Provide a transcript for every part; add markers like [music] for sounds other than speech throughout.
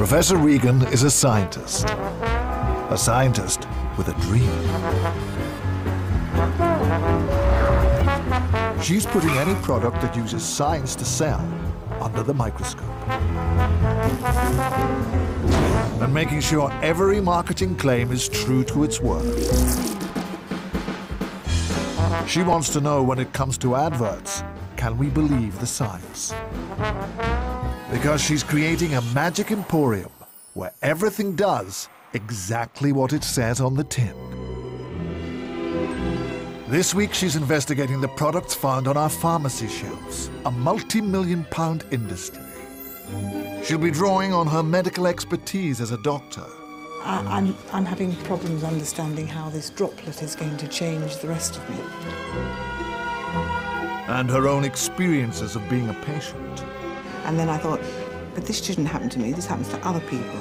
Professor Regan is a scientist. A scientist with a dream. She's putting any product that uses science to sell under the microscope. And making sure every marketing claim is true to its word. She wants to know when it comes to adverts, can we believe the science? Because she's creating a magic emporium where everything does exactly what it says on the tin. This week she's investigating the products found on our pharmacy shelves, a multi-million pound industry. She'll be drawing on her medical expertise as a doctor. I, I'm, I'm having problems understanding how this droplet is going to change the rest of me. And her own experiences of being a patient. And then I thought, but this shouldn't happen to me, this happens to other people.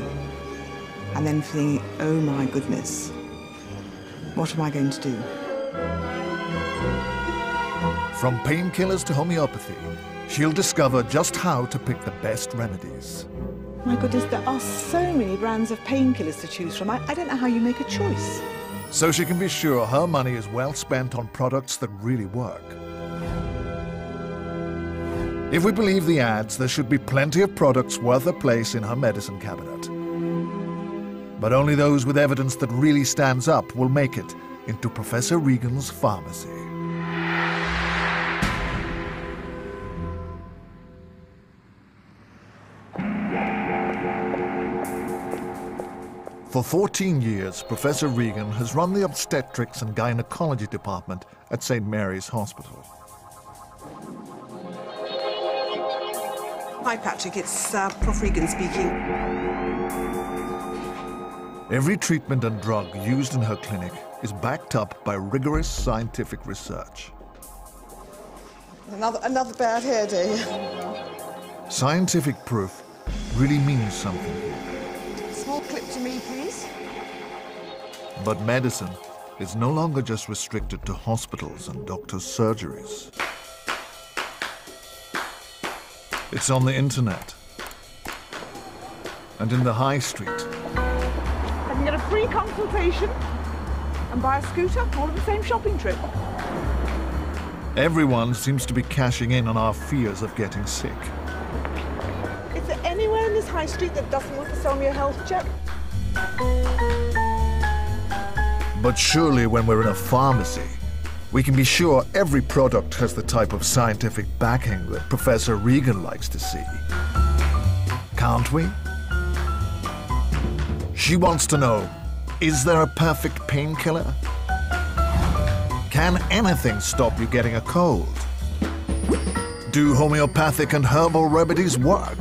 And then thinking, oh my goodness, what am I going to do? From painkillers to homeopathy, she'll discover just how to pick the best remedies. My goodness, there are so many brands of painkillers to choose from. I, I don't know how you make a choice. So she can be sure her money is well spent on products that really work. If we believe the ads, there should be plenty of products worth a place in her medicine cabinet. But only those with evidence that really stands up will make it into Professor Regan's pharmacy. For 14 years, Professor Regan has run the obstetrics and gynecology department at St. Mary's Hospital. Hi, Patrick. It's uh, Prof. Regan speaking. Every treatment and drug used in her clinic is backed up by rigorous scientific research. Another, another bad hair day. Scientific proof really means something. Small clip to me, please. But medicine is no longer just restricted to hospitals and doctors' surgeries. It's on the internet and in the high street. I can get a free consultation and buy a scooter all in the same shopping trip. Everyone seems to be cashing in on our fears of getting sick. Is there anywhere in this high street that doesn't want to sell me a health check? But surely when we're in a pharmacy, we can be sure every product has the type of scientific backing that Professor Regan likes to see. Can't we? She wants to know, is there a perfect painkiller? Can anything stop you getting a cold? Do homeopathic and herbal remedies work?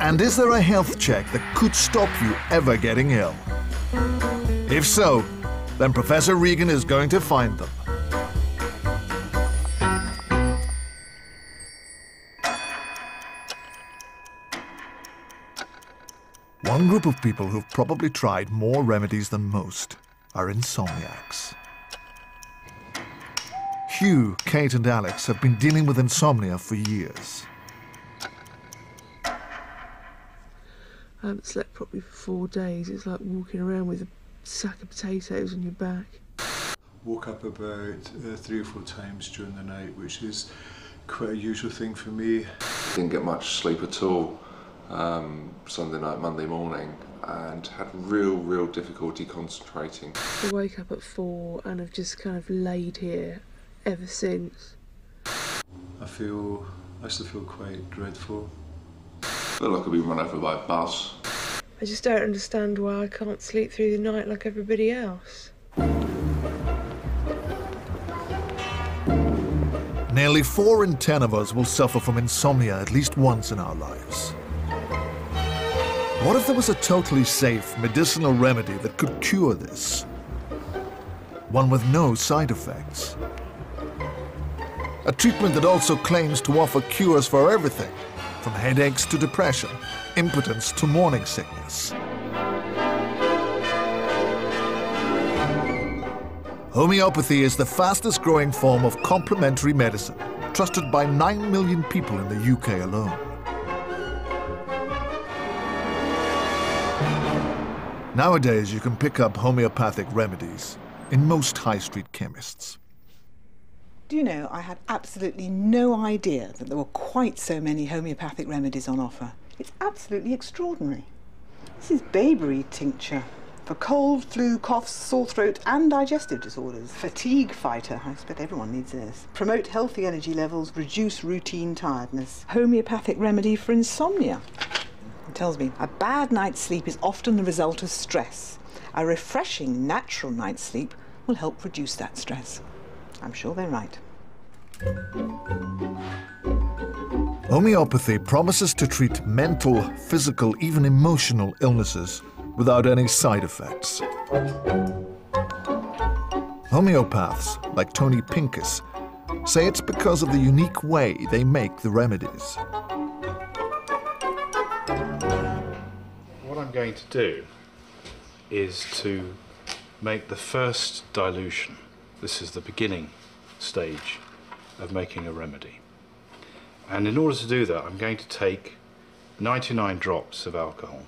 And is there a health check that could stop you ever getting ill? If so, then Professor Regan is going to find them. One group of people who've probably tried more remedies than most are insomniacs. Hugh, Kate and Alex have been dealing with insomnia for years. I haven't slept properly for four days. It's like walking around with a sack of potatoes on your back. Woke up about uh, three or four times during the night, which is quite a usual thing for me. Didn't get much sleep at all um, Sunday night, Monday morning, and had real, real difficulty concentrating. I wake up at four and I've just kind of laid here ever since. I feel, I still feel quite dreadful. I Feel like I've been run over by a bus. I just don't understand why I can't sleep through the night like everybody else. Nearly four in ten of us will suffer from insomnia at least once in our lives. What if there was a totally safe medicinal remedy that could cure this? One with no side effects. A treatment that also claims to offer cures for everything, from headaches to depression, impotence to morning sickness. Homeopathy is the fastest growing form of complementary medicine, trusted by 9 million people in the UK alone. Nowadays, you can pick up homeopathic remedies in most high street chemists. Do you know, I had absolutely no idea that there were quite so many homeopathic remedies on offer. It's absolutely extraordinary. This is Bayberry tincture for cold, flu, coughs, sore throat, and digestive disorders. Fatigue fighter, I expect everyone needs this. Promote healthy energy levels, reduce routine tiredness. Homeopathic remedy for insomnia. It tells me a bad night's sleep is often the result of stress. A refreshing natural night's sleep will help reduce that stress. I'm sure they're right. Homeopathy promises to treat mental, physical, even emotional illnesses without any side effects. Homeopaths, like Tony Pincus, say it's because of the unique way they make the remedies. What I'm going to do is to make the first dilution. This is the beginning stage of making a remedy. And in order to do that, I'm going to take 99 drops of alcohol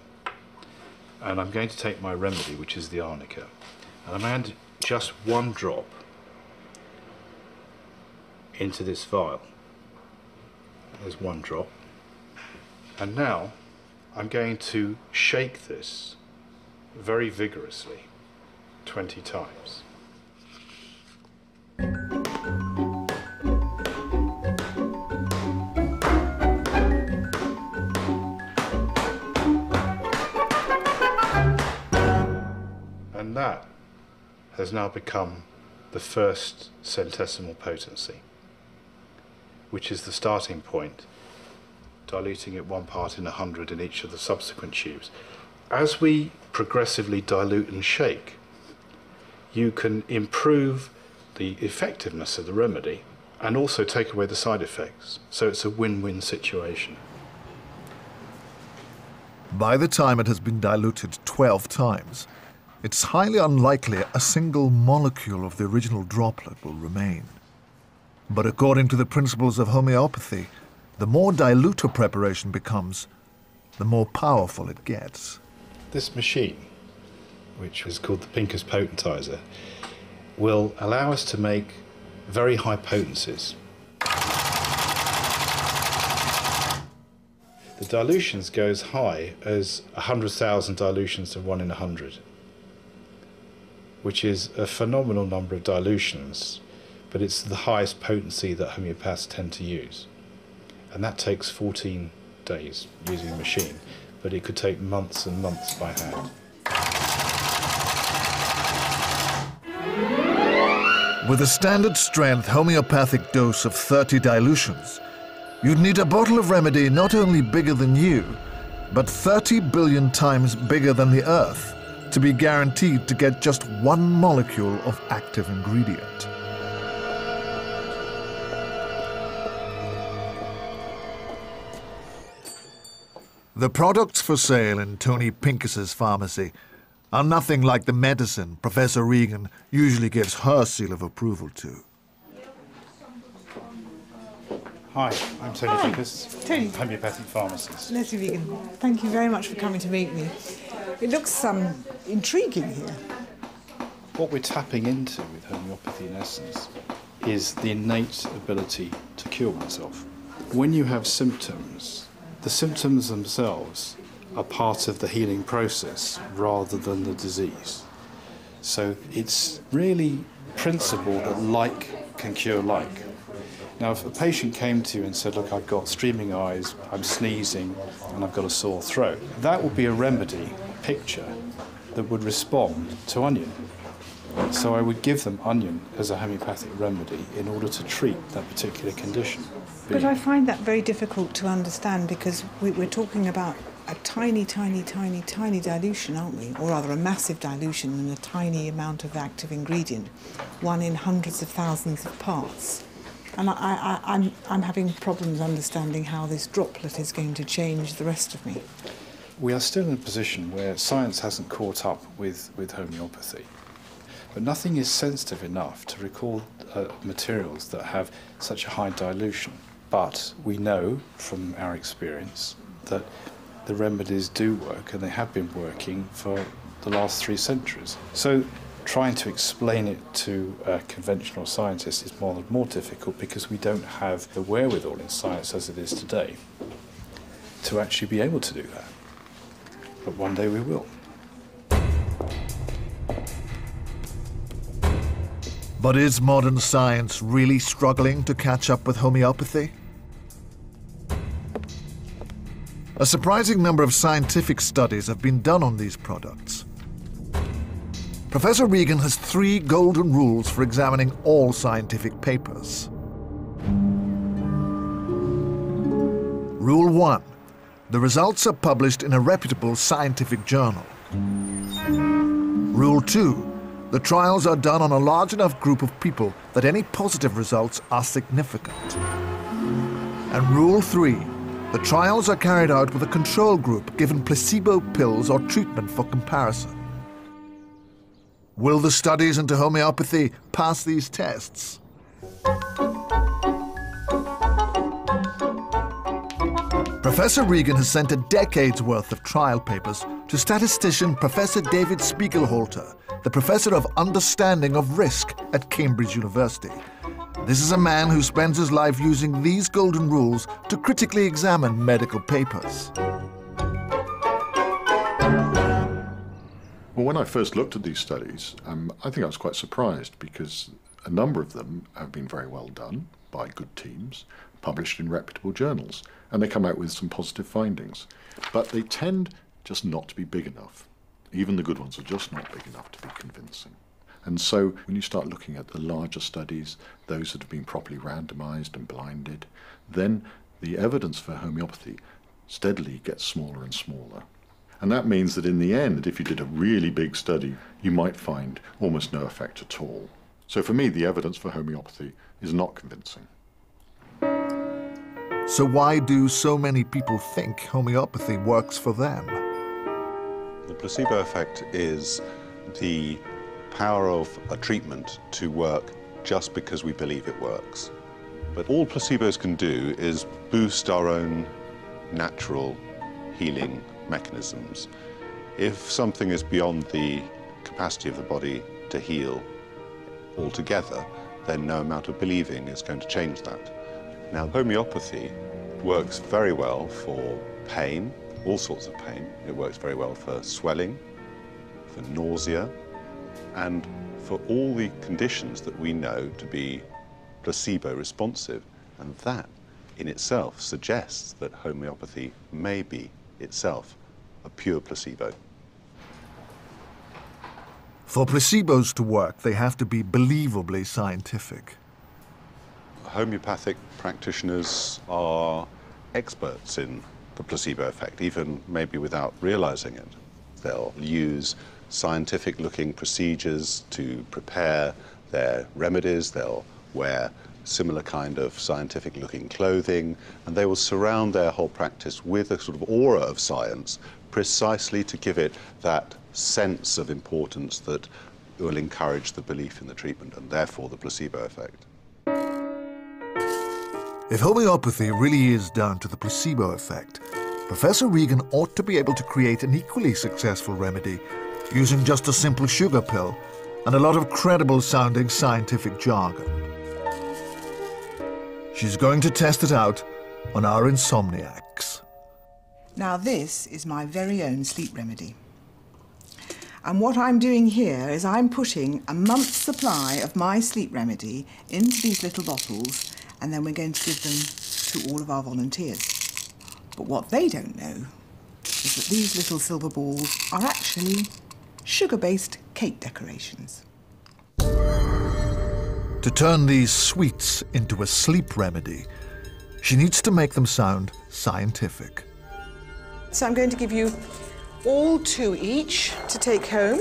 and I'm going to take my remedy, which is the arnica, and I'm going add just one drop into this vial. There's one drop. And now I'm going to shake this very vigorously 20 times. And that has now become the first centesimal potency, which is the starting point, diluting it one part in a hundred in each of the subsequent tubes. As we progressively dilute and shake, you can improve the effectiveness of the remedy and also take away the side effects. So it's a win-win situation. By the time it has been diluted 12 times, it's highly unlikely a single molecule of the original droplet will remain. But according to the principles of homeopathy, the more dilute a preparation becomes, the more powerful it gets. This machine, which is called the Pincus Potentizer, will allow us to make very high potencies. The dilutions go as high as 100,000 dilutions to 1 in 100 which is a phenomenal number of dilutions, but it's the highest potency that homeopaths tend to use. And that takes 14 days using a machine, but it could take months and months by hand. With a standard strength homeopathic dose of 30 dilutions, you'd need a bottle of remedy not only bigger than you, but 30 billion times bigger than the Earth to be guaranteed to get just one molecule of active ingredient. The products for sale in Tony Pincus's pharmacy are nothing like the medicine Professor Regan usually gives her seal of approval to. Hi, I'm Tony Hi, Pincus, Tony. homeopathic pharmacist. Lesley Regan, thank you very much for coming to meet me. It looks um, intriguing here. What we're tapping into with homeopathy in essence is the innate ability to cure oneself. When you have symptoms, the symptoms themselves are part of the healing process rather than the disease. So it's really principle that like can cure like. Now, if a patient came to you and said, Look, I've got streaming eyes, I'm sneezing, and I've got a sore throat, that would be a remedy picture that would respond to onion. So I would give them onion as a homeopathic remedy in order to treat that particular condition. But I find that very difficult to understand because we, we're talking about a tiny, tiny, tiny, tiny dilution, aren't we? Or rather, a massive dilution and a tiny amount of active ingredient, one in hundreds of thousands of parts. And I, I, I'm, I'm having problems understanding how this droplet is going to change the rest of me. We are still in a position where science hasn't caught up with, with homeopathy. But nothing is sensitive enough to recall uh, materials that have such a high dilution. But we know from our experience that the remedies do work and they have been working for the last three centuries. So trying to explain it to a conventional scientist is more, and more difficult because we don't have the wherewithal in science as it is today to actually be able to do that. But one day we will. But is modern science really struggling to catch up with homeopathy? A surprising number of scientific studies have been done on these products. Professor Regan has three golden rules for examining all scientific papers. Rule 1. The results are published in a reputable scientific journal. Rule 2. The trials are done on a large enough group of people that any positive results are significant. And Rule 3. The trials are carried out with a control group given placebo pills or treatment for comparison. Will the studies into homeopathy pass these tests? Professor Regan has sent a decade's worth of trial papers to statistician Professor David Spiegelhalter, the Professor of Understanding of Risk at Cambridge University. This is a man who spends his life using these golden rules to critically examine medical papers. Well, when I first looked at these studies, um, I think I was quite surprised because a number of them have been very well done by good teams, published in reputable journals, and they come out with some positive findings. But they tend just not to be big enough. Even the good ones are just not big enough to be convincing. And so when you start looking at the larger studies, those that have been properly randomized and blinded, then the evidence for homeopathy steadily gets smaller and smaller. And that means that in the end, if you did a really big study, you might find almost no effect at all. So for me, the evidence for homeopathy is not convincing. So why do so many people think homeopathy works for them? The placebo effect is the power of a treatment to work just because we believe it works. But all placebos can do is boost our own natural healing mechanisms. If something is beyond the capacity of the body to heal altogether, then no amount of believing is going to change that. Now, homeopathy works very well for pain, all sorts of pain. It works very well for swelling, for nausea, and for all the conditions that we know to be placebo responsive. And that in itself suggests that homeopathy may be itself a pure placebo. For placebos to work, they have to be believably scientific. Homeopathic practitioners are experts in the placebo effect, even maybe without realizing it. They'll use scientific looking procedures to prepare their remedies. They'll wear similar kind of scientific looking clothing, and they will surround their whole practice with a sort of aura of science precisely to give it that sense of importance that will encourage the belief in the treatment and therefore the placebo effect. If homeopathy really is down to the placebo effect, Professor Regan ought to be able to create an equally successful remedy using just a simple sugar pill and a lot of credible sounding scientific jargon. She's going to test it out on our insomniacs. Now this is my very own sleep remedy. And what I'm doing here is I'm putting a month's supply of my sleep remedy into these little bottles and then we're going to give them to all of our volunteers. But what they don't know is that these little silver balls are actually sugar-based cake decorations. To turn these sweets into a sleep remedy, she needs to make them sound scientific. So I'm going to give you all two each to take home.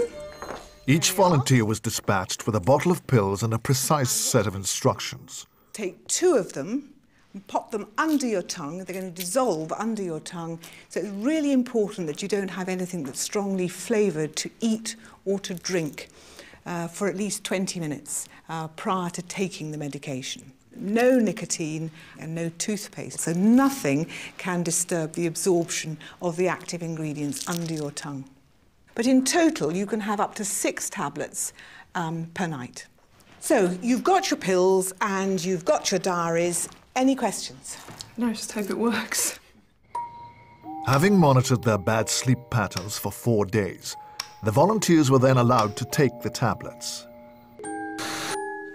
Each volunteer was dispatched with a bottle of pills and a precise set of instructions. Take two of them and pop them under your tongue. They're going to dissolve under your tongue. So it's really important that you don't have anything that's strongly flavoured to eat or to drink uh, for at least 20 minutes uh, prior to taking the medication. No nicotine and no toothpaste, so nothing can disturb the absorption of the active ingredients under your tongue. But in total, you can have up to six tablets um, per night. So you've got your pills and you've got your diaries. Any questions? No, I just hope it works. Having monitored their bad sleep patterns for four days, the volunteers were then allowed to take the tablets.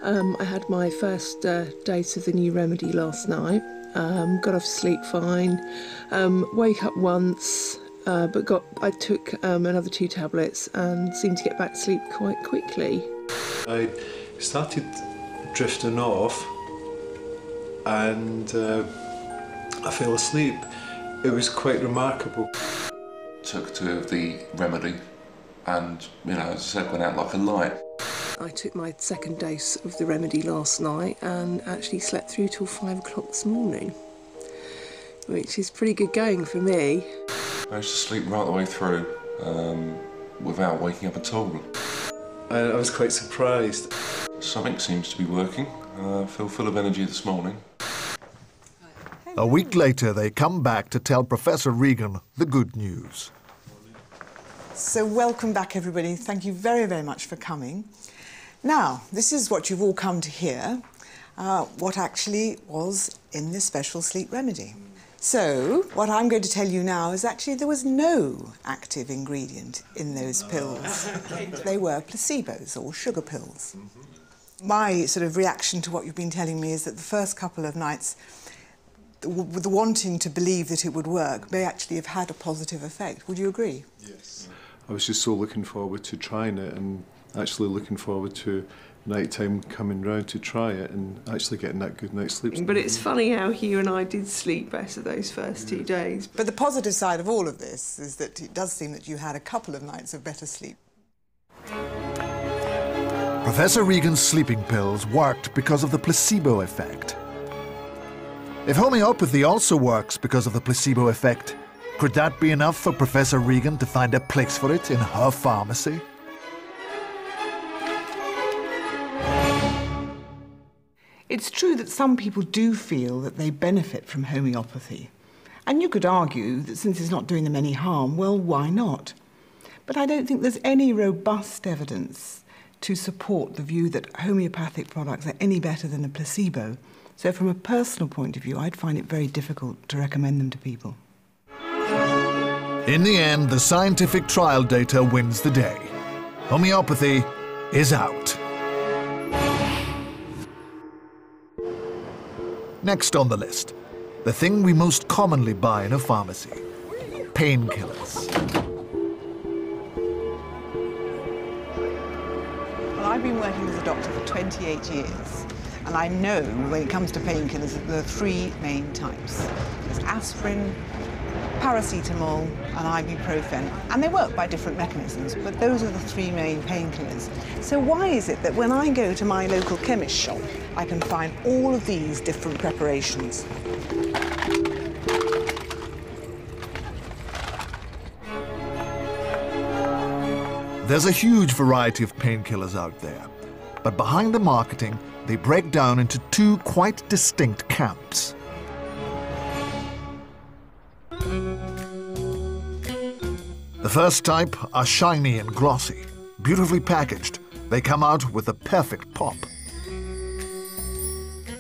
Um, I had my first uh, dose of the new remedy last night. Um, got off sleep fine. Um, woke up once, uh, but got I took um, another two tablets and seemed to get back to sleep quite quickly. I started drifting off and uh, I fell asleep. It was quite remarkable. Took two of the remedy and, you know, as I said, went out like a light. I took my second dose of the remedy last night and actually slept through till five o'clock this morning, which is pretty good going for me. I managed to sleep right the way through um, without waking up at all. And I was quite surprised. Something seems to be working. Uh, I feel full of energy this morning. A week later, they come back to tell Professor Regan the good news. So welcome back, everybody. Thank you very, very much for coming. Now, this is what you've all come to hear, uh, what actually was in this special sleep remedy. So, what I'm going to tell you now is actually there was no active ingredient in those pills. [laughs] they were placebos or sugar pills. My sort of reaction to what you've been telling me is that the first couple of nights, the, the wanting to believe that it would work may actually have had a positive effect. Would you agree? Yes. I was just so looking forward to trying it and actually looking forward to night time coming round to try it and actually getting that good night's sleep. But it's funny how Hugh and I did sleep better those first two days. But the positive side of all of this is that it does seem that you had a couple of nights of better sleep. Professor Regan's sleeping pills worked because of the placebo effect. If homeopathy also works because of the placebo effect, could that be enough for Professor Regan to find a place for it in her pharmacy? It's true that some people do feel that they benefit from homeopathy. And you could argue that since it's not doing them any harm, well, why not? But I don't think there's any robust evidence to support the view that homeopathic products are any better than a placebo. So, from a personal point of view, I'd find it very difficult to recommend them to people. In the end, the scientific trial data wins the day. Homeopathy is out. Next on the list, the thing we most commonly buy in a pharmacy. Painkillers. Well, I've been working as a doctor for 28 years, and I know when it comes to painkillers there are three main types. There's aspirin, paracetamol, and ibuprofen. And they work by different mechanisms, but those are the three main painkillers. So, why is it that when I go to my local chemist shop, I can find all of these different preparations? There's a huge variety of painkillers out there, but behind the marketing, they break down into two quite distinct camps. The first type are shiny and glossy, beautifully packaged. They come out with a perfect pop.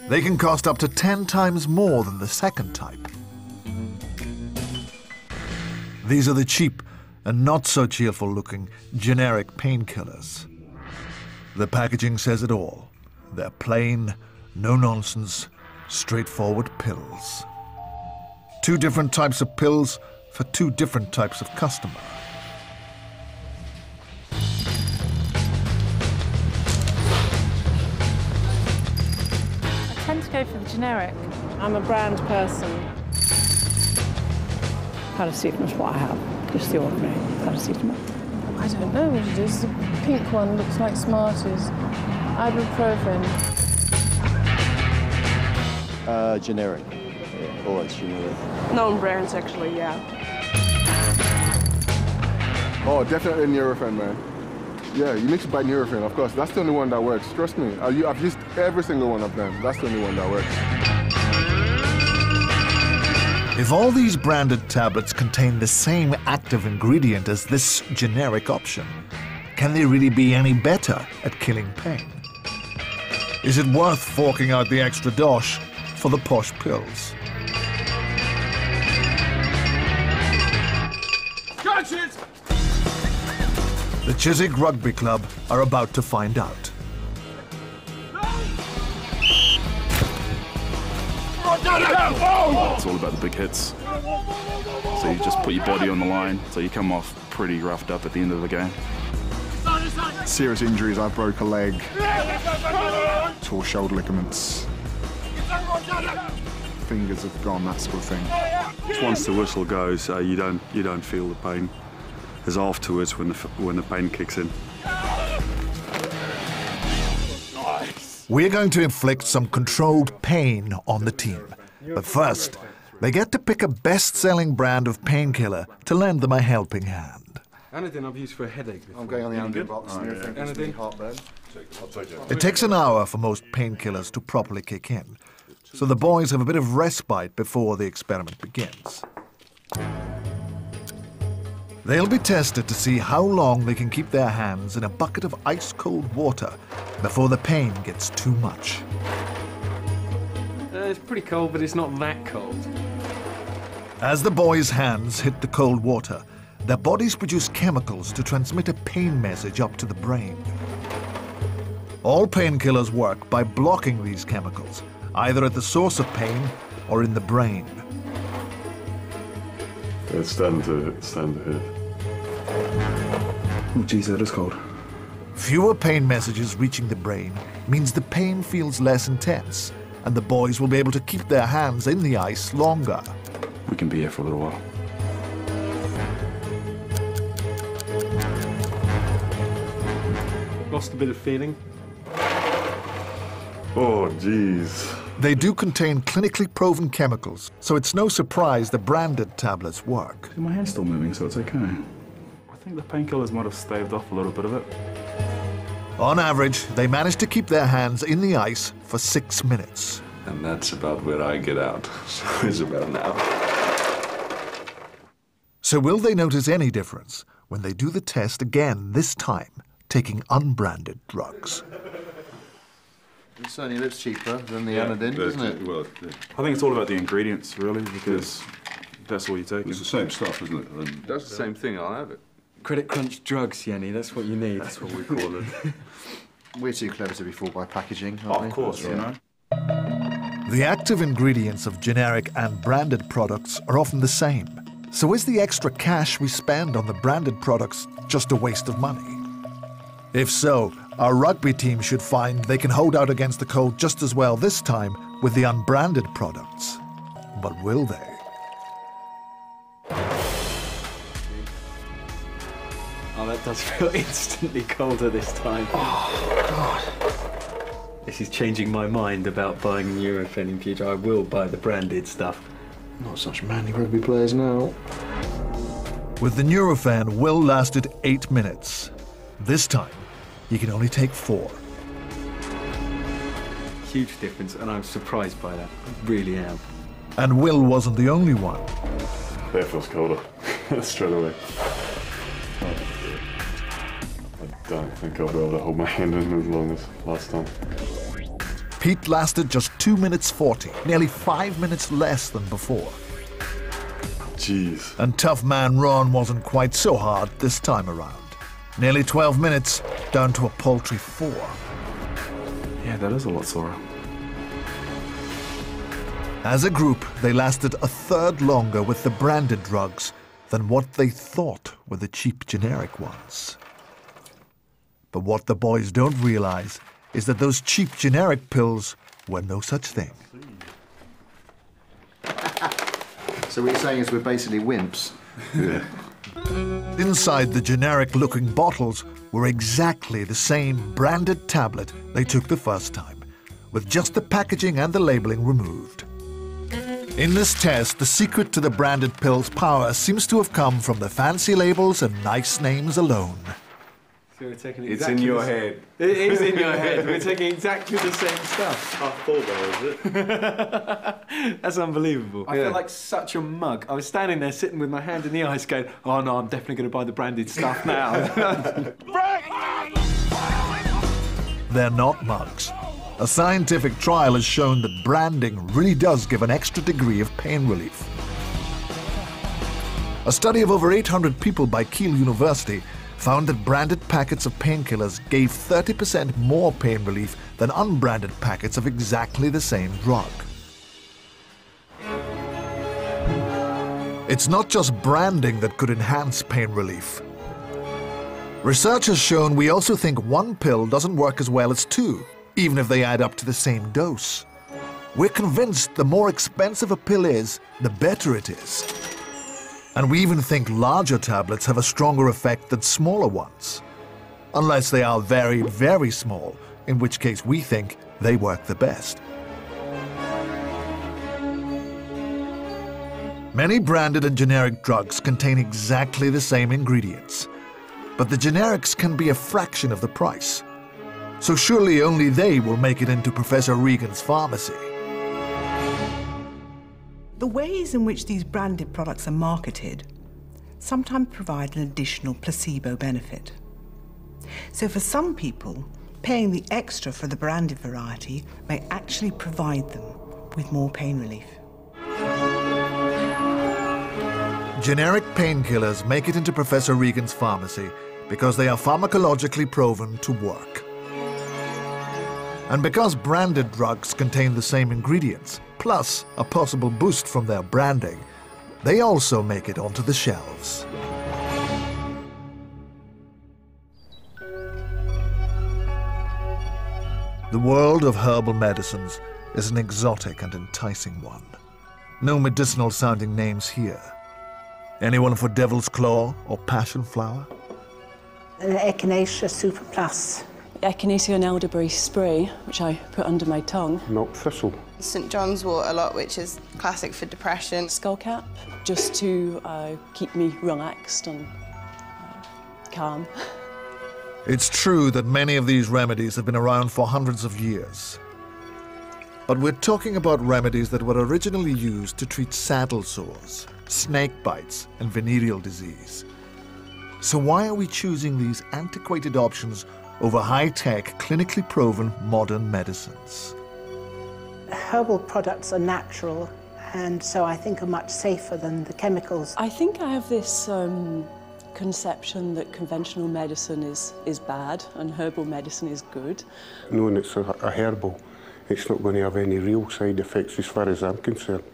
They can cost up to 10 times more than the second type. These are the cheap and not so cheerful looking generic painkillers. The packaging says it all. They're plain, no nonsense, straightforward pills. Two different types of pills for two different types of customer. Go for the generic. I'm a brand person. Paracetamol's what I have, just the ordinary paracetamol. I don't know what it is. The pink one looks like Smarties. Ibuprofen. Uh, generic. Yeah, always generic. Known brands, actually, yeah. Oh, definitely Nurofen, man. Yeah, you need to buy Nurofen, of course. That's the only one that works. Trust me. I've used every single one of them. That's the only one that works. If all these branded tablets contain the same active ingredient as this generic option, can they really be any better at killing pain? Is it worth forking out the extra dosh for the posh pills? The Chiswick Rugby Club are about to find out. It's all about the big hits. So you just put your body on the line, so you come off pretty roughed up at the end of the game. Serious injuries, I broke a leg, tore shoulder ligaments, fingers have gone, that sort of thing. Once the whistle goes, uh, you don't you don't feel the pain as afterwards when the when the pain kicks in. We're going to inflict some controlled pain on the team. But first, they get to pick a best-selling brand of painkiller to lend them a helping hand. Anything I've used for a headache. Before. I'm going on the Any box. Oh, and yeah. everything gives me Anything? heartburn. It takes an hour for most painkillers to properly kick in, so the boys have a bit of respite before the experiment begins. They'll be tested to see how long they can keep their hands in a bucket of ice-cold water before the pain gets too much. Uh, it's pretty cold, but it's not that cold. As the boys' hands hit the cold water, their bodies produce chemicals to transmit a pain message up to the brain. All painkillers work by blocking these chemicals, either at the source of pain or in the brain. Uh, it's starting to it's starting to hurt. Oh, geez, that is cold. Fewer pain messages reaching the brain means the pain feels less intense, and the boys will be able to keep their hands in the ice longer. We can be here for a little while. Lost a bit of feeling. Oh, jeez. They do contain clinically proven chemicals, so it's no surprise the branded tablets work. My hand's still moving, so it's okay. I think the painkillers might have staved off a little bit of it. On average, they manage to keep their hands in the ice for six minutes. And that's about where I get out. [laughs] So it's about an hour. So will they notice any difference when they do the test again, this time taking unbranded drugs? It certainly looks cheaper than the Yeah, Anadin, doesn't it? Well, I think it's all about the ingredients, really, because that's all you take. It's the same stuff, isn't it? Um, and That's the same thing. I'll have it. Credit crunch drugs, Yenny. That's what you need. That's what we call it. [laughs] We're too clever to be fooled by packaging, aren't Oh, we? of course, you know. The active ingredients of generic and branded products are often the same. So is the extra cash we spend on the branded products just a waste of money? If so, our rugby team should find they can hold out against the cold just as well this time with the unbranded products. But will they? Oh, that does feel [laughs] instantly colder this time. Oh, God. This is changing my mind about buying Nurofen in future. I will buy the branded stuff. Not such manly rugby players now. With the Nurofen, Will lasted eight minutes. This time, he can only take four. Huge difference, and I'm surprised by that. I really am. And Will wasn't the only one. There feels colder. Straight away. I don't think I'll be able to hold my hand in as long as last time. Pete lasted just 2 minutes 40, nearly 5 minutes less than before. Jeez. And tough man Ron wasn't quite so hard this time around. Nearly 12 minutes, down to a paltry 4. Yeah, that is a lot sorer. As a group, they lasted a third longer with the branded drugs than what they thought were the cheap generic ones. But what the boys don't realize is that those cheap generic pills were no such thing. So what you're saying is we're basically wimps? [laughs] Yeah. Inside the generic looking bottles were exactly the same branded tablet they took the first time, with just the packaging and the labeling removed. In this test, the secret to the branded pill's power seems to have come from the fancy labels and nice names alone. So we're taking It's exactly in your the- head. [laughs] It is in your head. We're [laughs] taking exactly the same stuff. Half full though, is it? [laughs] That's unbelievable. I Yeah. feel like such a mug. I was standing there sitting with my hand in the ice going, oh no, I'm definitely going to buy the branded stuff now. They're not mugs. A scientific trial has shown that branding really does give an extra degree of pain relief. A study of over 800 people by Keele University found that branded packets of painkillers gave 30% more pain relief than unbranded packets of exactly the same drug. It's not just branding that could enhance pain relief. Research has shown we also think one pill doesn't work as well as two, even if they add up to the same dose. We're convinced the more expensive a pill is, the better it is. And we even think larger tablets have a stronger effect than smaller ones. Unless they are very, very small, in which case we think they work the best. Many branded and generic drugs contain exactly the same ingredients, but the generics can be a fraction of the price. So surely only they will make it into Professor Regan's pharmacy. The ways in which these branded products are marketed sometimes provide an additional placebo benefit. So, for some people, paying the extra for the branded variety may actually provide them with more pain relief. Generic painkillers make it into Professor Regan's pharmacy because they are pharmacologically proven to work. And because branded drugs contain the same ingredients, plus a possible boost from their branding, they also make it onto the shelves. The world of herbal medicines is an exotic and enticing one. No medicinal sounding names here. Anyone for devil's claw or passion flower? Uh, Echinacea super plus. Echinacea and elderberry spray, which I put under my tongue. Milk thistle. St John's wort a lot, which is classic for depression. Skullcap, just to uh, keep me relaxed and uh, calm. [laughs] It's true that many of these remedies have been around for hundreds of years. But we're talking about remedies that were originally used to treat saddle sores, snake bites, and venereal disease. So why are we choosing these antiquated options over high-tech, clinically proven modern medicines? Herbal products are natural and so I think are much safer than the chemicals. I think I have this um, conception that conventional medicine is, is bad and herbal medicine is good. Knowing it's a, a herbal, it's not going to have any real side effects as far as I'm concerned.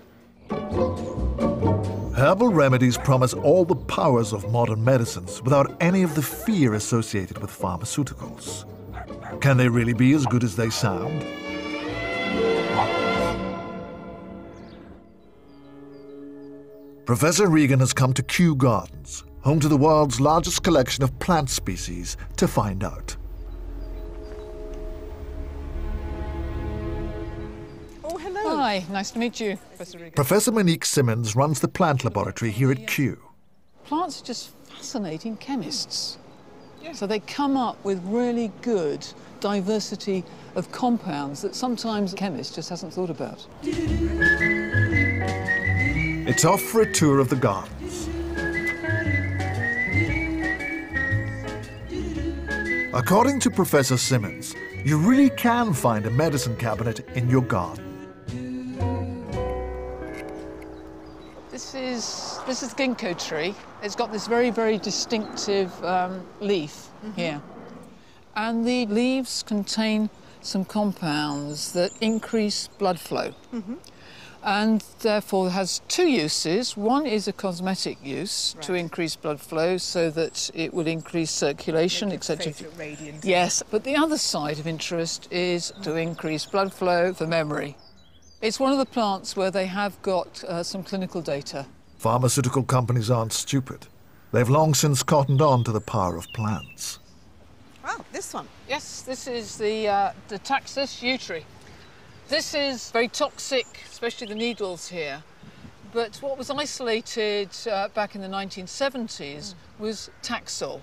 Herbal remedies promise all the powers of modern medicines without any of the fear associated with pharmaceuticals. Can they really be as good as they sound? Professor Regan has come to Kew Gardens, home to the world's largest collection of plant species, to find out. Hi, nice to meet you, Professor Professor Monique Simmonds runs the plant laboratory here at Kew. Plants are just fascinating chemists. So they come up with really good diversity of compounds that sometimes a chemist just hasn't thought about. It's off for a tour of the gardens. According to Professor Simmonds, you really can find a medicine cabinet in your garden. This is this is ginkgo tree. It's got this very very distinctive um, leaf here, and the leaves contain some compounds that increase blood flow. and therefore has two uses. One is a cosmetic use to increase blood flow so that it would increase circulation, etc. Yes, but the other side of interest is to increase blood flow for memory. It's one of the plants where they have got uh, some clinical data. Pharmaceutical companies aren't stupid. They've long since cottoned on to the power of plants. Oh, this one. Yes, this is the uh, the Taxus utri. This is very toxic, especially the needles here. But what was isolated uh, back in the 1970s was Taxol.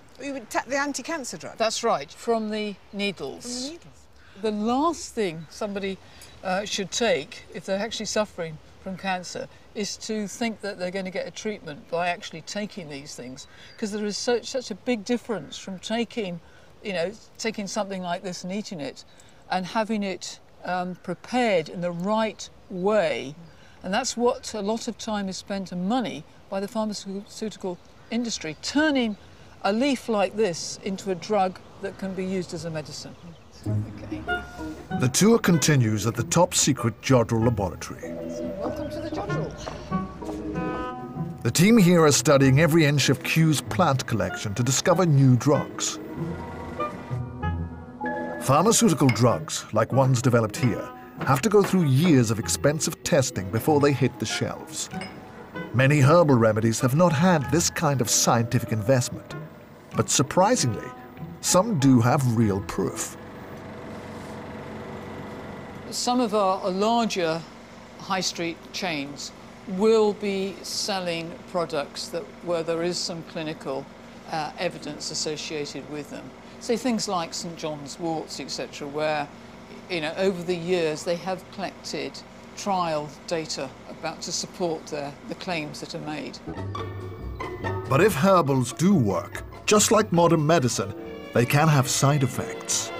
Ta- the anti-cancer drug? That's right, from the needles. From the needles. The last thing somebody uh, should take if they're actually suffering from cancer is to think that they're going to get a treatment by actually taking these things because there is such, such a big difference from taking, you know, taking something like this and eating it and having it um, prepared in the right way. And that's what a lot of time is spent and money by the pharmaceutical industry, turning a leaf like this into a drug that can be used as a medicine. Okay. The tour continues at the top secret Jodrell laboratory. Welcome to the Jodrell. The team here are studying every inch of Kew's plant collection to discover new drugs. Pharmaceutical drugs, like ones developed here, have to go through years of expensive testing before they hit the shelves. Many herbal remedies have not had this kind of scientific investment, but surprisingly, some do have real proof. Some of our larger high street chains will be selling products that where there is some clinical uh, evidence associated with them. Say things like St John's Worts, etc., where you know over the years they have collected trial data about to support their, the claims that are made. But if herbals do work, just like modern medicine, they can have side effects.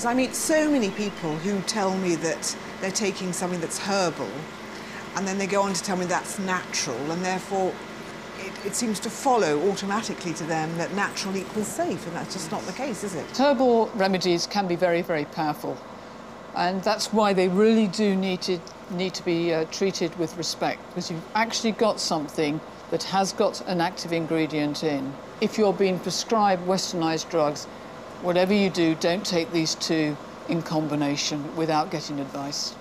Because I meet so many people who tell me that they're taking something that's herbal, and then they go on to tell me that's natural, and therefore it, it, seems to follow automatically to them that natural equals safe, and that's just not the case, is it? Herbal remedies can be very, very powerful, and that's why they really do need to, need to be uh, treated with respect, because you've actually got something that has got an active ingredient in. If you're being prescribed westernized drugs, whatever you do, don't take these two in combination without getting advice.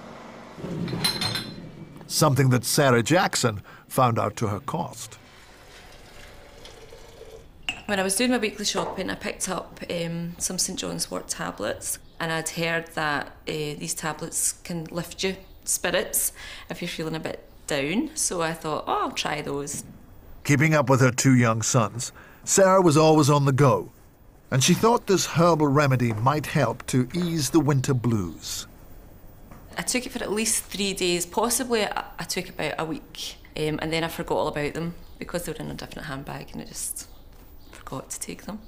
Something that Sarah Jackson found out to her cost. When I was doing my weekly shopping, I picked up um, some St John's wort tablets, and I'd heard that uh, these tablets can lift you spirits if you're feeling a bit down. So I thought, oh, I'll try those. Keeping up with her two young sons, Sarah was always on the go, and she thought this herbal remedy might help to ease the winter blues. I took it for at least three days, possibly I, I took about a week, um, and then I forgot all about them because they were in a different handbag and I just forgot to take them.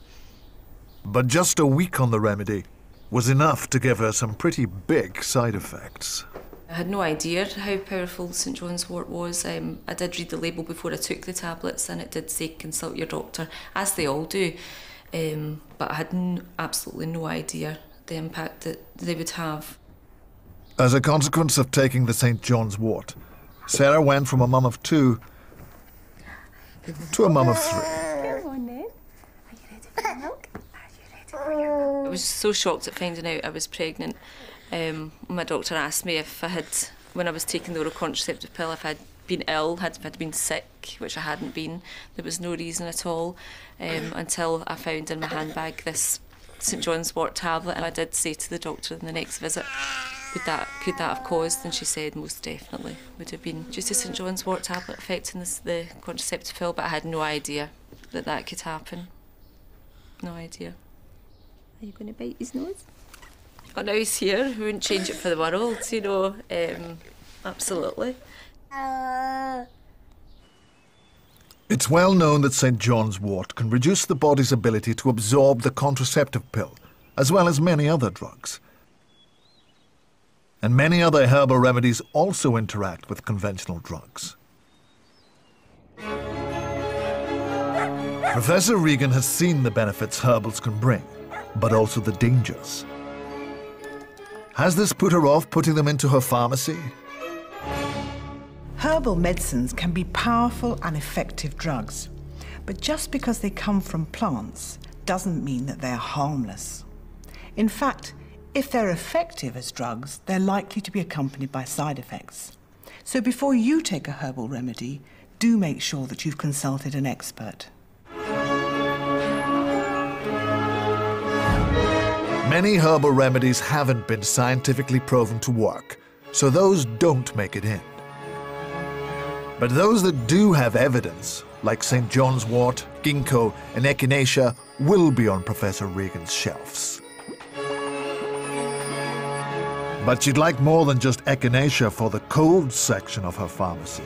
But just a week on the remedy was enough to give her some pretty big side effects. I had no idea how powerful St John's wort was. Um, I did read the label before I took the tablets and it did say consult your doctor, as they all do. Um, but I had n- absolutely no idea the impact that they would have. As a consequence of taking the St. John's wort, Sarah went from a mum of two to a mum of three. I was so shocked at finding out I was pregnant. Um, my doctor asked me if I had, when I was taking the oral contraceptive pill, if I'd been ill, had I'd been sick, which I hadn't been. There was no reason at all um, [clears throat] until I found in my handbag this St John's wort tablet, and I did say to the doctor in the next visit, would that could that have caused? And she said most definitely would have been due to St John's wort tablet affecting this, the contraceptive pill, but I had no idea that that could happen. No idea. Are you going to bite his nose? Oh, now he's here. We wouldn't change it for the world, you know. Um, absolutely. It's well known that St. John's wort can reduce the body's ability to absorb the contraceptive pill, as well as many other drugs. And many other herbal remedies also interact with conventional drugs. Professor Regan has seen the benefits herbals can bring, but also the dangers. Has this put her off putting them into her pharmacy? Herbal medicines can be powerful and effective drugs, but just because they come from plants doesn't mean that they're harmless. In fact, if they're effective as drugs, they're likely to be accompanied by side effects. So before you take a herbal remedy, do make sure that you've consulted an expert. Many herbal remedies haven't been scientifically proven to work, so those don't make it in. But those that do have evidence, like St. John's wort, ginkgo, and echinacea, will be on Professor Regan's shelves. But she'd like more than just echinacea for the cold section of her pharmacy.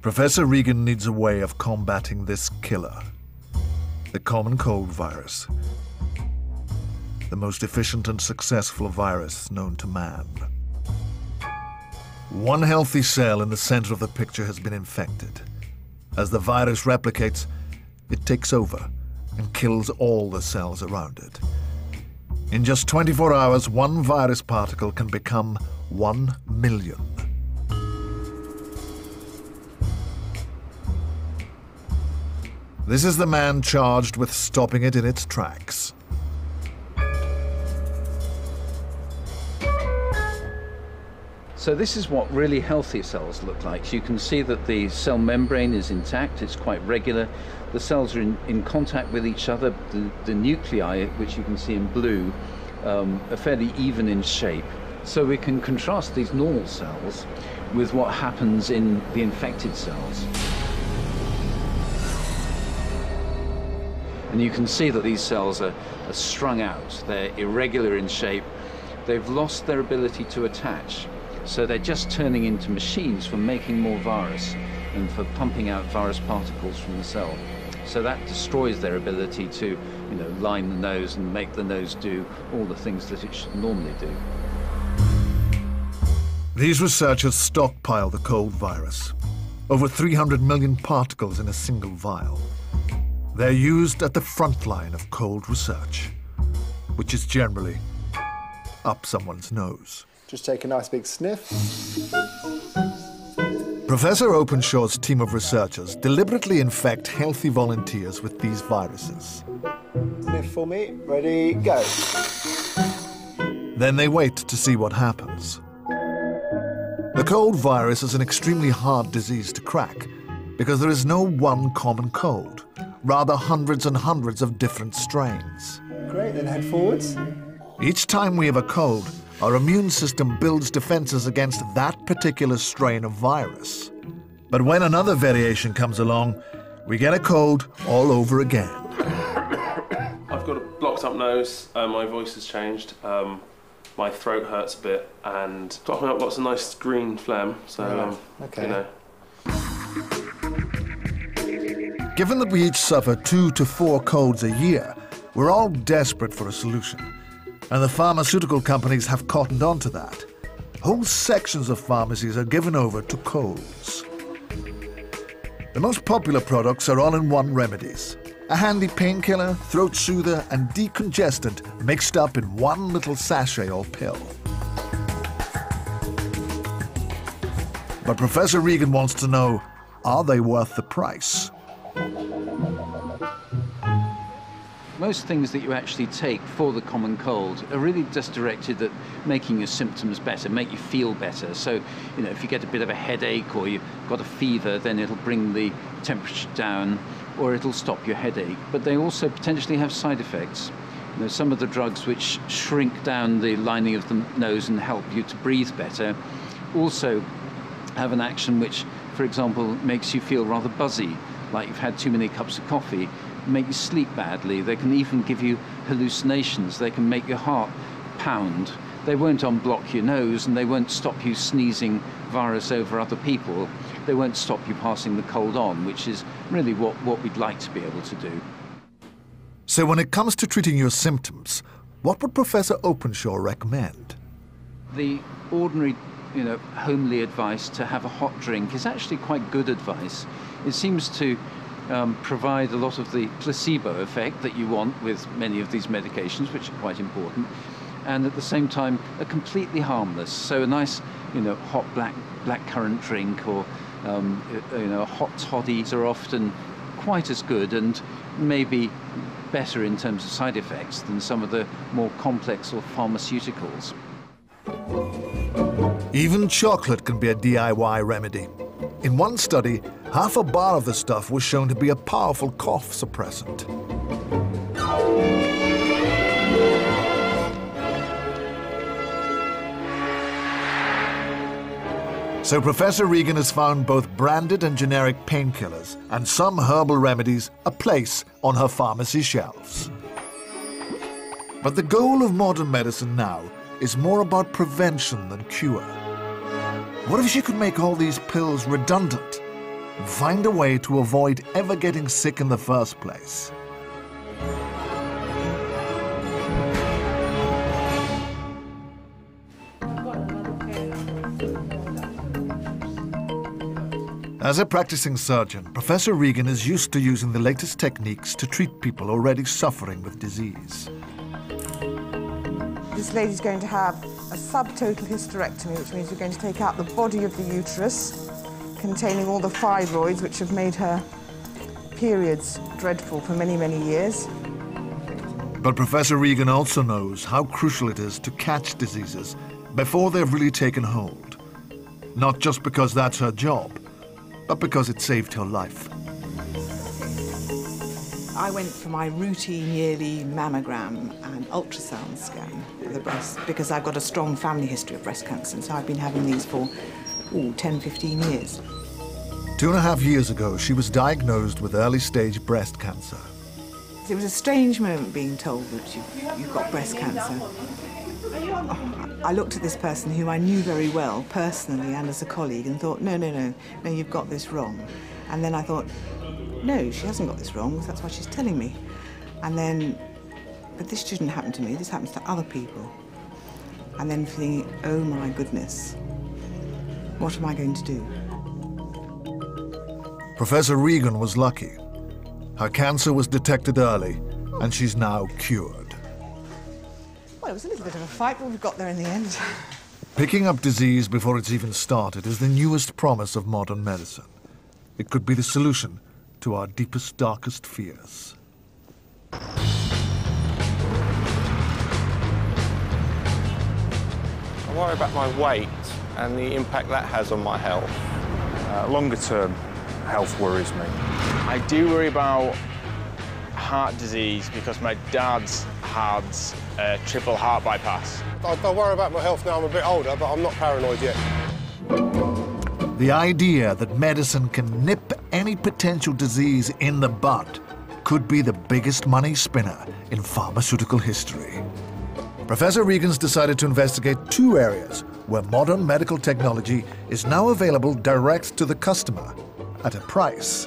Professor Regan needs a way of combating this killer, the common cold virus, the most efficient and successful virus known to man. One healthy cell in the center of the picture has been infected. As the virus replicates, it takes over and kills all the cells around it. In just 24 hours, one virus particle can become 1 million. This is the man charged with stopping it in its tracks. So this is what really healthy cells look like. You can see that the cell membrane is intact, it's quite regular. The cells are in, in contact with each other. The, the nuclei, which you can see in blue, um, are fairly even in shape. So we can contrast these normal cells with what happens in the infected cells. And you can see that these cells are, are strung out, they're irregular in shape, they've lost their ability to attach. So they're just turning into machines for making more virus and for pumping out virus particles from the cell. So that destroys their ability to, you know, line the nose and make the nose do all the things that it should normally do. These researchers stockpile the cold virus. Over 300 million particles in a single vial. They're used at the front line of cold research, which is generally up someone's nose. Just take a nice big sniff. Professor Openshaw's team of researchers deliberately infect healthy volunteers with these viruses. Sniff for me. Ready, go. Then they wait to see what happens. The cold virus is an extremely hard disease to crack because there is no one common cold, rather hundreds and hundreds of different strains. Great, then head forwards. Each time we have a cold, our immune system builds defenses against that particular strain of virus. But when another variation comes along, we get a cold all over again. [coughs] I've got a blocked up nose, uh, my voice has changed, um, my throat hurts a bit, and I've got lots of nice green phlegm, so, um, okay. you know. Given that we each suffer two to four colds a year, we're all desperate for a solution. And the pharmaceutical companies have cottoned on to that. Whole sections of pharmacies are given over to colds. The most popular products are all-in-one remedies. A handy painkiller, throat soother, and decongestant mixed up in one little sachet or pill. But Professor Regan wants to know, are they worth the price? Most things that you actually take for the common cold are really just directed at making your symptoms better, make you feel better. So, you know, if you get a bit of a headache or you've got a fever, then it'll bring the temperature down or it'll stop your headache. But they also potentially have side effects. You know, some of the drugs which shrink down the lining of the nose and help you to breathe better also have an action which, for example, makes you feel rather buzzy, like you've had too many cups of coffee make you sleep badly. They can even give you hallucinations. They can make your heart pound. They won't unblock your nose and they won't stop you sneezing virus over other people. They won't stop you passing the cold on, which is really what, what we'd like to be able to do. So when it comes to treating your symptoms, what would Professor Openshaw recommend? The ordinary, you know, homely advice to have a hot drink is actually quite good advice. It seems to um, provide a lot of the placebo effect that you want with many of these medications, which are quite important, and at the same time are completely harmless. So a nice, you know, hot black black currant drink or um, you know, hot toddies are often quite as good and maybe better in terms of side effects than some of the more complex or pharmaceuticals. Even chocolate can be a DIY remedy. In one study, half a bar of the stuff was shown to be a powerful cough suppressant. So Professor Regan has found both branded and generic painkillers and some herbal remedies a place on her pharmacy shelves. But the goal of modern medicine now is more about prevention than cure. What if she could make all these pills redundant find a way to avoid ever getting sick in the first place? As a practicing surgeon, Professor Regan is used to using the latest techniques to treat people already suffering with disease. This lady's going to have a subtotal hysterectomy, which means we're going to take out the body of the uterus, containing all the fibroids which have made her periods dreadful for many, many years. But Professor Regan also knows how crucial it is to catch diseases before they've really taken hold. Not just because that's her job, but because it saved her life. I went for my routine yearly mammogram and ultrasound scan of the breast because I've got a strong family history of breast cancer, and so I've been having these for ooh, 10, 15 years. Two and a half years ago, she was diagnosed with early stage breast cancer. It was a strange moment being told that you've, you've got breast cancer. Oh, I looked at this person whom I knew very well, personally and as a colleague, and thought, no, no, no, no, you've got this wrong. And then I thought, no, she hasn't got this wrong, that's why she's telling me. And then, but this shouldn't happen to me, this happens to other people. And then thinking, oh my goodness, what am I going to do? Professor Regan was lucky. Her cancer was detected early, and she's now cured. Well, it was a little bit of a fight, but we got there in the end. Picking up disease before it's even started is the newest promise of modern medicine. It could be the solution to our deepest, darkest fears. I worry about my weight and the impact that has on my health. Uh, longer term health worries me. I do worry about heart disease because my dad's had a triple heart bypass. I, I worry about my health now I'm a bit older, but I'm not paranoid yet. The idea that medicine can nip any potential disease in the bud could be the biggest money spinner in pharmaceutical history. Professor Regan's decided to investigate two areas where modern medical technology is now available direct to the customer at a price.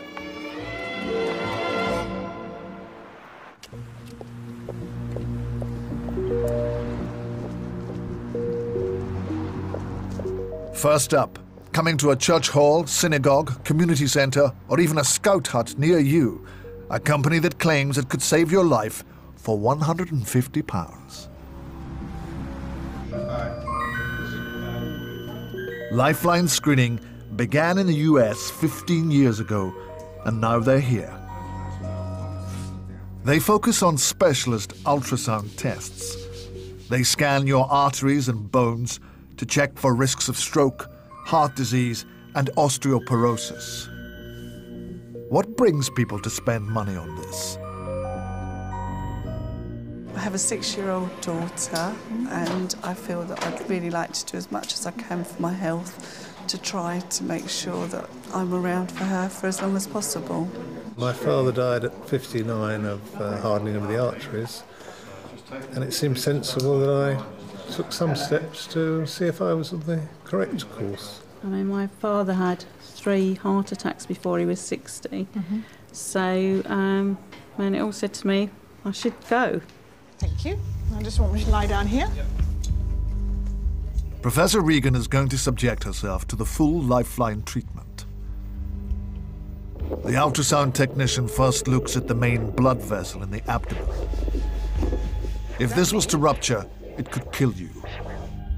First up, coming to a church hall, synagogue, community centre, or even a scout hut near you, a company that claims it could save your life for £150. Lifeline screening began in the US 15 years ago, and now they're here. They focus on specialist ultrasound tests. They scan your arteries and bones to check for risks of stroke, heart disease, and osteoporosis. What brings people to spend money on this? I have a six-year-old daughter and I feel that I'd really like to do as much as I can for my health to try to make sure that I'm around for her for as long as possible. My father died at 59 of uh, hardening of the arteries and it seemed sensible that I took some steps to see if I was on the correct course. I mean, my father had three heart attacks before he was 60. Mhm. So, um, when it all said to me, I should go. Thank you. I just want me to lie down here. Professor Regan is going to subject herself to the full lifeline treatment. The ultrasound technician first looks at the main blood vessel in the abdomen. If this was to rupture, it could kill you.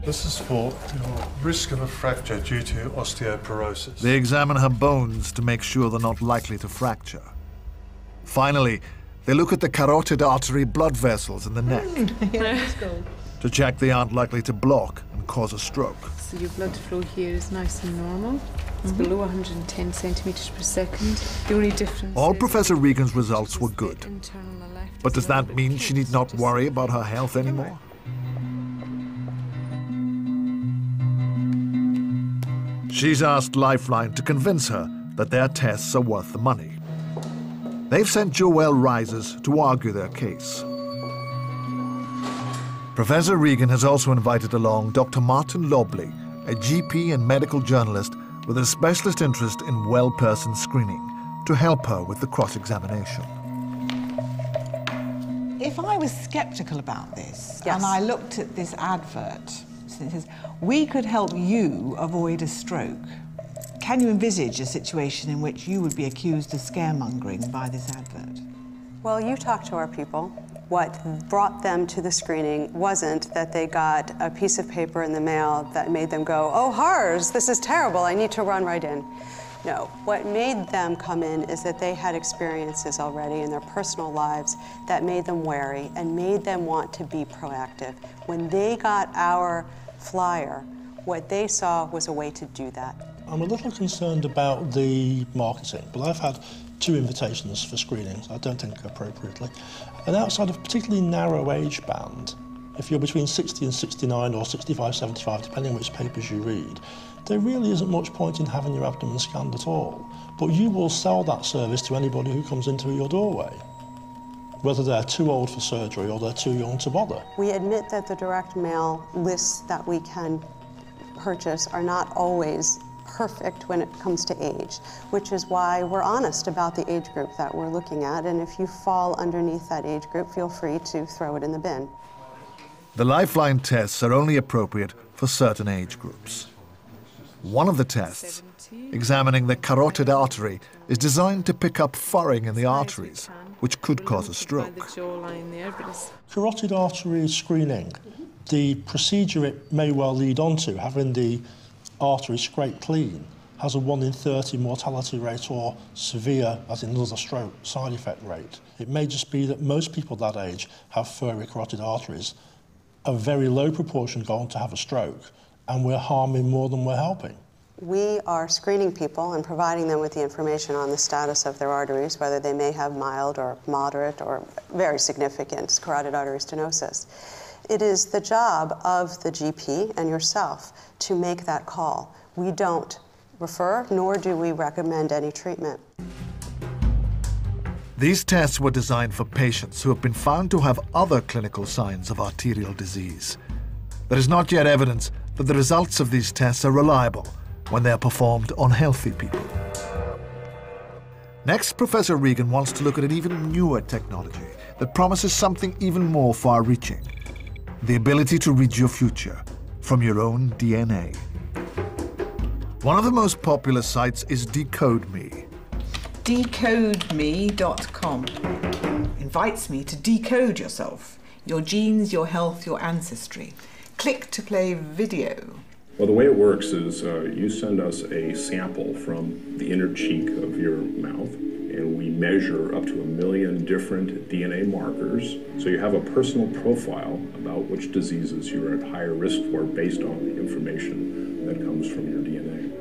This is for your risk of a fracture due to osteoporosis. They examine her bones to make sure they're not likely to fracture. Finally, they look at the carotid artery blood vessels in the neck [laughs] yeah, to check they aren't likely to block and cause a stroke. So your blood flow here is nice and normal. It's mm-hmm. below 110 centimetres per second. The only difference All is Professor Regan's results were good. But does that mean she need not worry about her health anymore? She's asked Lifeline to convince her that their tests are worth the money. They've sent Joelle Risers to argue their case. Professor Regan has also invited along Dr. Martin Lobley, a GP and medical journalist with a specialist interest in well person screening, to help her with the cross examination. If I was sceptical about this Yes. and I looked at this advert, it says, we could help you avoid a stroke. Can you envisage a situation in which you would be accused of scaremongering by this advert? Well, you talk to our people. What brought them to the screening wasn't that they got a piece of paper in the mail that made them go, oh, HARS, this is terrible, I need to run right in. No, what made them come in is that they had experiences already in their personal lives that made them wary and made them want to be proactive. When they got our flyer, what they saw was a way to do that. I'm a little concerned about the marketing, but I've had two invitations for screenings. I don't think appropriately. And outside of particularly narrow age band, if you're between 60 and 69 or 65, 75, depending on which papers you read, there really isn't much point in having your abdomen scanned at all. But you will sell that service to anybody who comes into your doorway, whether they're too old for surgery or they're too young to bother. We admit that the direct mail lists that we can purchase are not always perfect when it comes to age, which is why we're honest about the age group that we're looking at. And if you fall underneath that age group, feel free to throw it in the bin. The Lifeline tests are only appropriate for certain age groups. One of the tests, examining the carotid artery, is designed to pick up furring in the arteries, which could cause a stroke. the jawline there, Carotid artery screening, the procedure it may well lead on to, having the artery scraped clean, has a 1 in 30 mortality rate or severe, as in another stroke, side effect rate. It may just be that most people that age have furry carotid arteries. A very low proportion go on to have a stroke, and we're harming more than we're helping. We are screening people and providing them with the information on the status of their arteries, whether they may have mild or moderate or very significant carotid artery stenosis. It is the job of the GP and yourself to make that call. We don't refer, nor do we recommend any treatment. These tests were designed for patients who have been found to have other clinical signs of arterial disease. There is not yet evidence that the results of these tests are reliable when they are performed on healthy people. Next, Professor Regan wants to look at an even newer technology that promises something even more far reaching the ability to read your future from your own DNA. One of the most popular sites is Decode Me. decodeme.com invites me to decode yourself, your genes, your health, your ancestry. Click to play video. Well, the way it works is uh, you send us a sample from the inner cheek of your mouth, and we measure up to a million different DNA markers. So you have a personal profile about which diseases you're at higher risk for based on the information that comes from your DNA.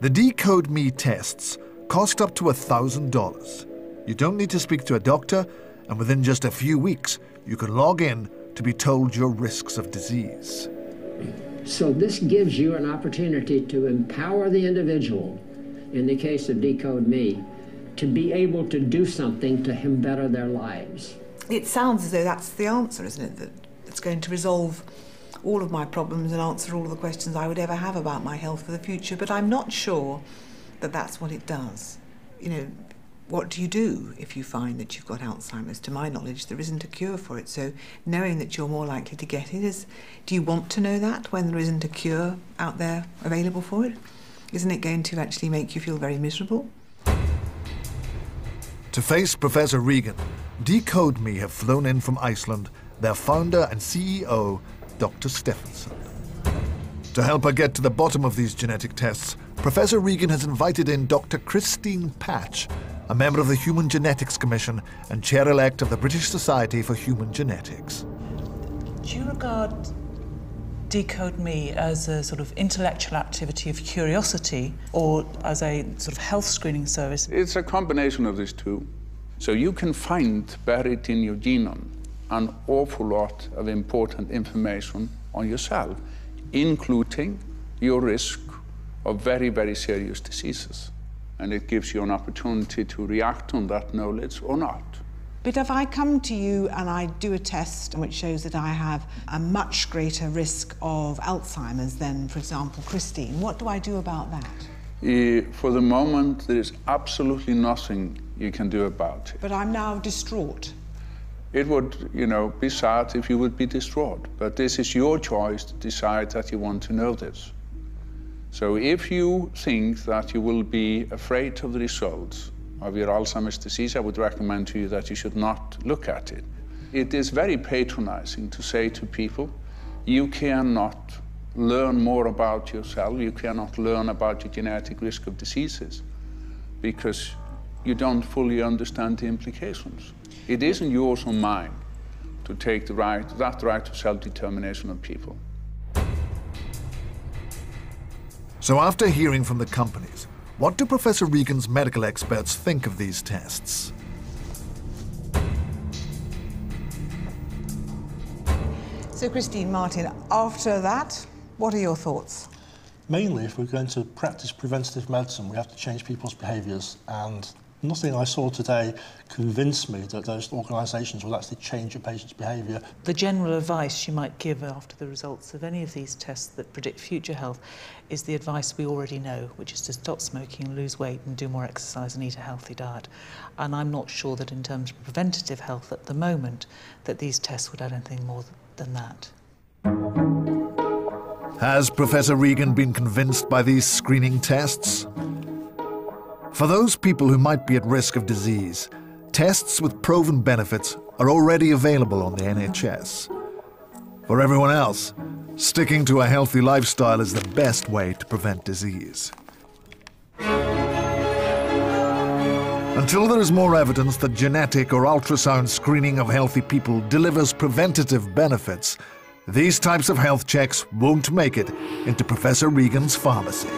The Decode Me tests cost up to $1,000. You don't need to speak to a doctor, and within just a few weeks, you can log in to be told your risks of disease. So this gives you an opportunity to empower the individual, in the case of Decode Me, to be able to do something to him better their lives. It sounds as though that's the answer, isn't it? That it's going to resolve all of my problems and answer all of the questions I would ever have about my health for the future, but I'm not sure that that's what it does. You know, what do you do if you find that you've got Alzheimer's? To my knowledge, there isn't a cure for it. So, knowing that you're more likely to get it is do you want to know that when there isn't a cure out there available for it? Isn't it going to actually make you feel very miserable? To face Professor Regan, Decode Me have flown in from Iceland their founder and CEO, Dr. Stefansson. To help her get to the bottom of these genetic tests, Professor Regan has invited in Dr. Christine Patch, a member of the Human Genetics Commission and chair elect of the British Society for Human Genetics. Do you regard Decode Me as a sort of intellectual activity of curiosity or as a sort of health screening service? It's a combination of these two. So you can find buried in your genome an awful lot of important information on yourself, including your risk of very, very serious diseases. And it gives you an opportunity to react on that knowledge or not. But if I come to you and I do a test which shows that I have a much greater risk of Alzheimer's than, for example, Christine, what do I do about that? Uh, for the moment, there is absolutely nothing you can do about it. But I'm now distraught. It would, you know, be sad if you would be distraught. But this is your choice to decide that you want to know this. So if you think that you will be afraid of the results of your Alzheimer's disease, I would recommend to you that you should not look at it. It is very patronizing to say to people, you cannot learn more about yourself, you cannot learn about your genetic risk of diseases because you don't fully understand the implications. It isn't yours or mine to take the right, that right to self-determination of people. So after hearing from the companies, what do Professor Regan's medical experts think of these tests? So, Christine Martin, after that, what are your thoughts? Mainly, if we're going to practice preventative medicine, we have to change people's behaviours and nothing I saw today convinced me that those organisations will actually change a patient's behaviour. The general advice you might give after the results of any of these tests that predict future health is the advice we already know, which is to stop smoking, lose weight and do more exercise and eat a healthy diet. And I'm not sure that in terms of preventative health at the moment that these tests would add anything more than that. Has Professor Regan been convinced by these screening tests? For those people who might be at risk of disease, tests with proven benefits are already available on the NHS. For everyone else, sticking to a healthy lifestyle is the best way to prevent disease. Until there is more evidence that genetic or ultrasound screening of healthy people delivers preventative benefits, these types of health checks won't make it into Professor Regan's pharmacy.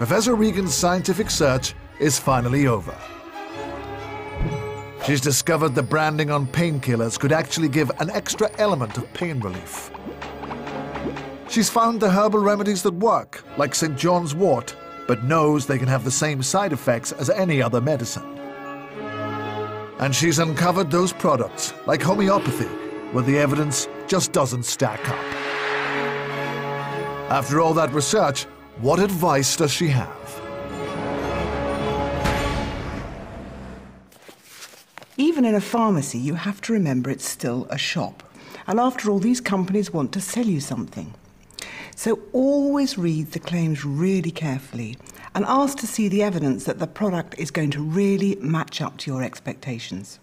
Professor Regan's scientific search is finally over. She's discovered the branding on painkillers could actually give an extra element of pain relief. She's found the herbal remedies that work, like St. John's wort, but knows they can have the same side effects as any other medicine. And she's uncovered those products, like homeopathy, where the evidence just doesn't stack up. After all that research, what advice does she have? Even in a pharmacy, you have to remember it's still a shop. And after all, these companies want to sell you something. So always read the claims really carefully and ask to see the evidence that the product is going to really match up to your expectations.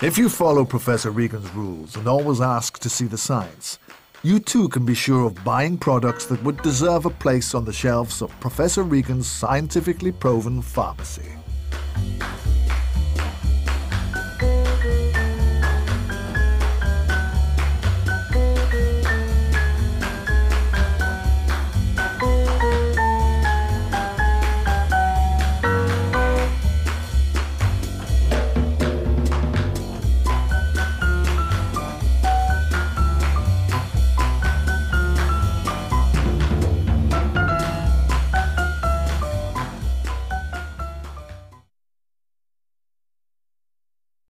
If you follow Professor Regan's rules and always ask to see the science, you too can be sure of buying products that would deserve a place on the shelves of Professor Regan's scientifically proven pharmacy.